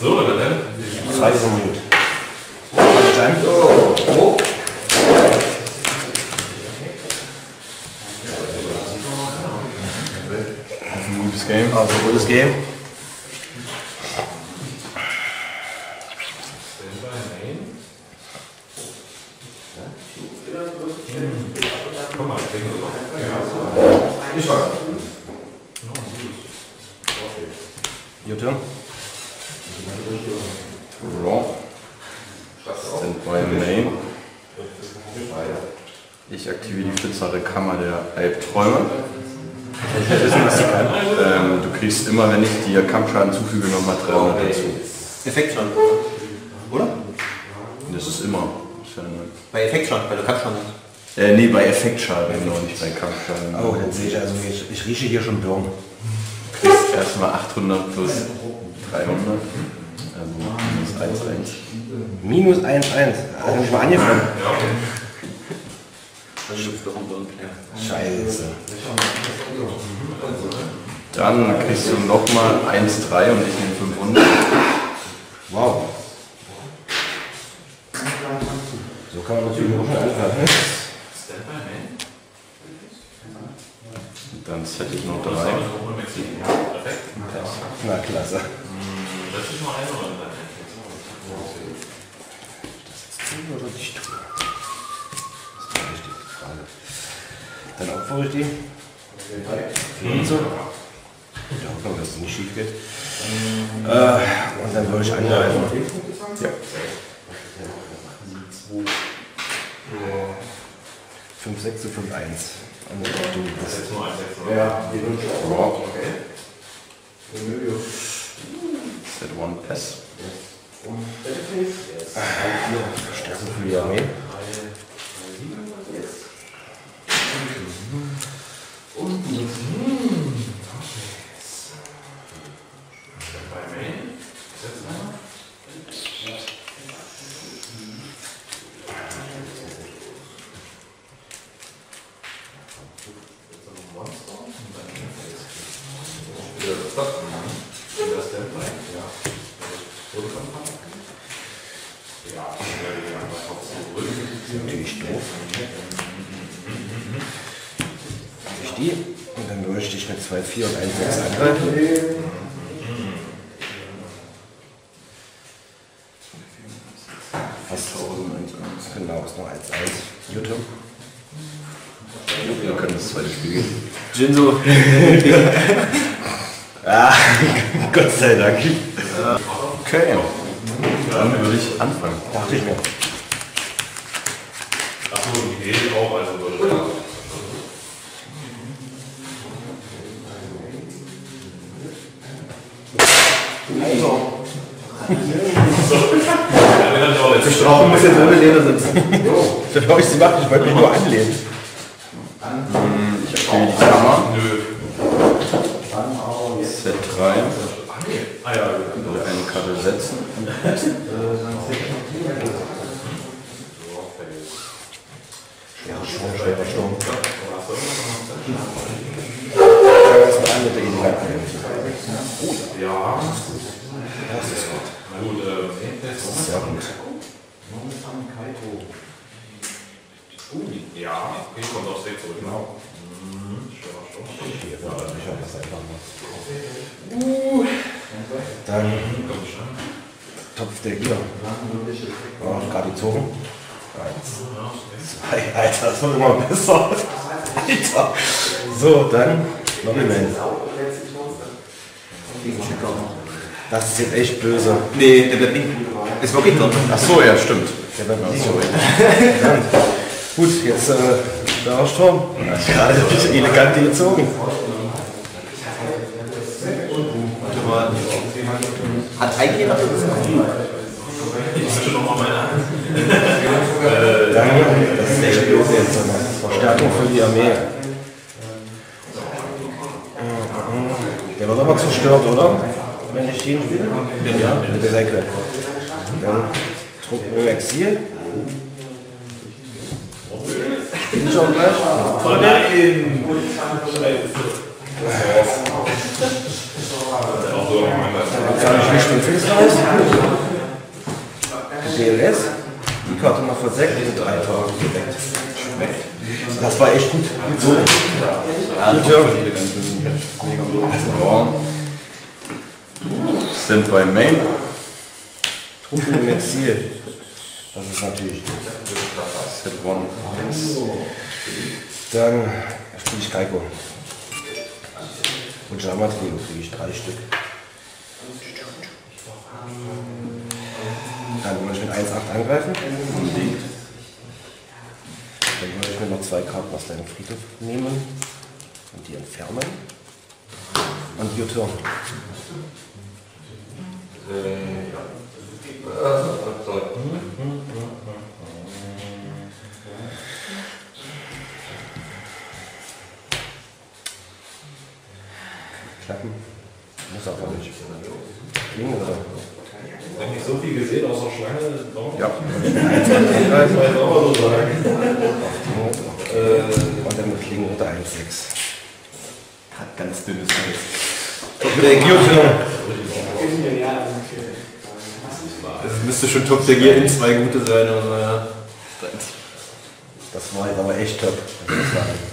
So, oder denn? Zwei sind gut. Oh. Game. Also gutes Game. Ich war. Jute. Raw. Stand by Main. Ich aktiviere die Flitzere Kammer der Albträume. Ähm, du kriegst immer, wenn ich dir Kampfschaden zufüge, nochmal 300 dazu. Effekt schon. Oder? Das ist immer. Bei Effekt schon, weil du nicht. Äh, nee, bei Effektschaden, genau, nicht bei Kampfschaden. Oh, dann sehe ich also, ich, ich rieche hier schon Birnen. Du erstmal 800 plus 300. Also minus 1, 1. Minus 1,1. Also nicht mal angefangen. Scheiße. Dann kriegst du nochmal 1, 3 und ich nehme 500. Wow. So kann man natürlich auch schon anfangen. Dann set ich noch 3. Na klasse. Oder nicht tun? Das ist eine richtige Frage. Dann opfere ich die. Und so. In der Hoffnung, dass es nicht schief geht. Äh, und dann würde ich angreifen. Ja. 5, 6 zu 5, 1. Und du bist. Raw. Set 1 Pass. Verstärkung für die Armee. Natürlich doof. Ich die und dann würde ich mit 2, 4 und 1, 6 angreifen. Fast 1000, 1, 1. Genau, ist noch 1, 1. Jutta. Wir können das zweite Spiel gehen. Jinso. Ah, Gott sei Dank. Okay. Dann würde ich anfangen. Dachte ich mir. Achso, die Idee auch, also würde Ich brauche ein bisschen so eine Lehne sitzen. Das habe ich sie gemacht, ich wollte mich nur anlehnen. Ich aktiviere die Kammer. Set 3. Ah ja, Würde eine Karte setzen. Schwerer Sturm, schwerer Sturm. Fangen wir erstmal an mit der eleganten ja. Das ist gut. Na gut, äh, Das ist sehr gut. ja, okay, kommt aufs Deck zurück. Genau. Ja, ich habe das einfach mal. Dann Topf der Gier. Ja, gerade gezogen. Eins, zwei, Alter, das wird immer besser. Alter. So, dann Nominal. Das ist jetzt echt böse. Nee, der bleibt nicht. Ist wirklich drin. Ach so, ja, stimmt. Der wird nicht so Dann, Gut, jetzt äh, der Sturm. Gerade elegant gezogen. Hat ein Gegner Dann, das ist echt böse jetzt nochmal. Verstärkung für die Armee. Der wird aber zerstört, oder? Wenn ich den spiele? Ja, mit der Säcke. Dann drucken wir im Exil. Bin ich auch gleich? Oh nein! Dann kann ich nicht den Finsternis. TLS. Die Karte noch verseckt, diese 3000 gedeckt. Schmeckt. Das war echt gut. So. So. Sind bei Main. Trumpel im Ziel. Das ist natürlich. Set One. Dann spiele ich Kaiko. Und Jama Trio kriege ich drei Stück. Dann muss ich mit 1,8 angreifen. Dann würde ich mir noch zwei Karten aus deinem Friedhof nehmen und die entfernen. Und your turn. Klappen. Muss aber nicht. Klingen oder? Ich habe nicht so viel gesehen außer Schlange. Warum? Ja. Das ich so sagen. Und dann mit Klingen unter 1,6. Hat ganz dünnes Eis. Your turn. Es müsste schon Top der Gear in zwei gute sein, aber ja. Das war jetzt aber echt top. Das